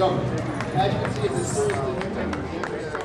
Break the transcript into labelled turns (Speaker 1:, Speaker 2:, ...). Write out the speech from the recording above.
Speaker 1: summer.
Speaker 2: So, as you can see, it's a seriously